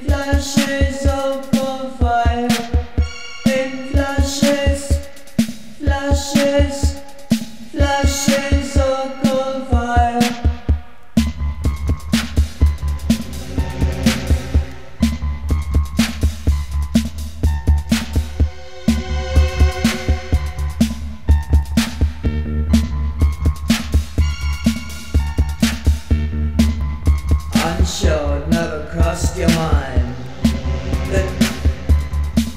flashes of unsure, never crossed your mind that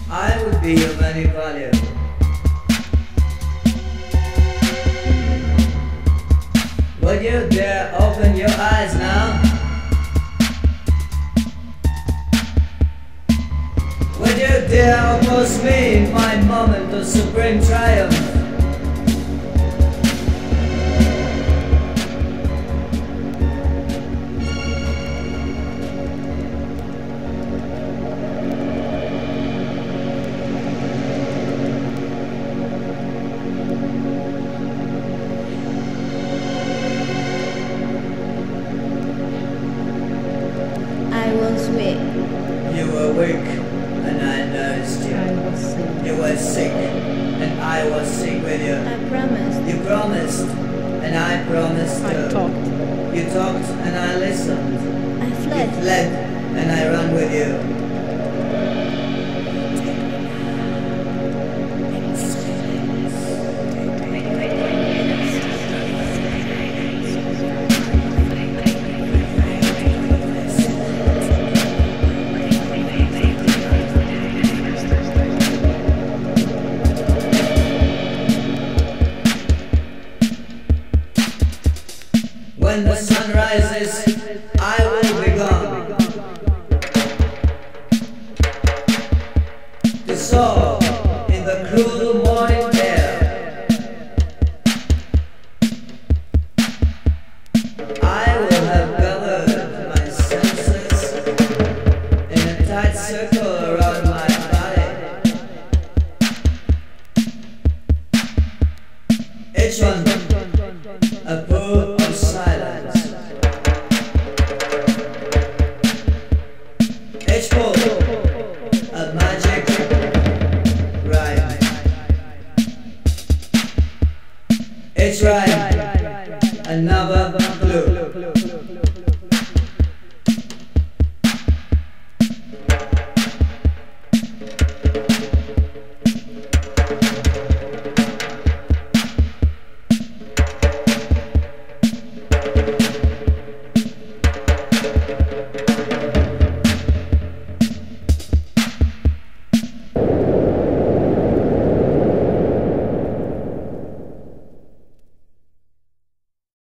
I would be of any value. Would you dare open your eyes now? Would you dare oppose me, my moment of supreme triumph? Promised. You promised, and I promised I too. talked. You talked, and I listened. I fled. You fled. fled, and I ran with you. When the sun rises, I will be gone. Soar in the cruel morning air. I will have gathered my senses in a tight circle around my body. Each one It's right. Another blue.